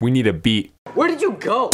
We need a beat. Where did you go?